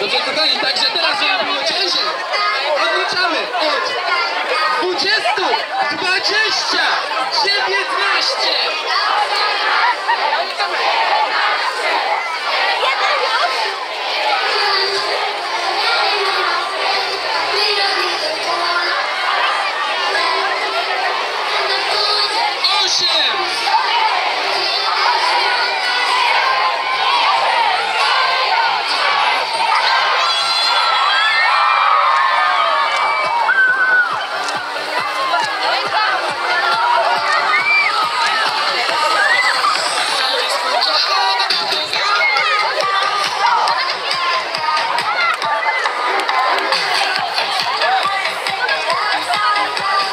No to kochani, także teraz.